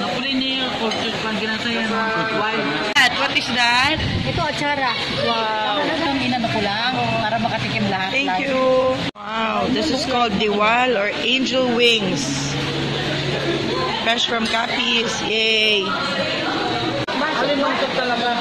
Siya na yun. Napuli niya yung culture pan ginataya ng wild. That, what is that? Ito, atsara. Wow. Ang inano ko lang para makatikim lahat. Thank you. Wow, this is called diwal or angel wings. Fresh from Capiz. Yay. Alimantok talaga.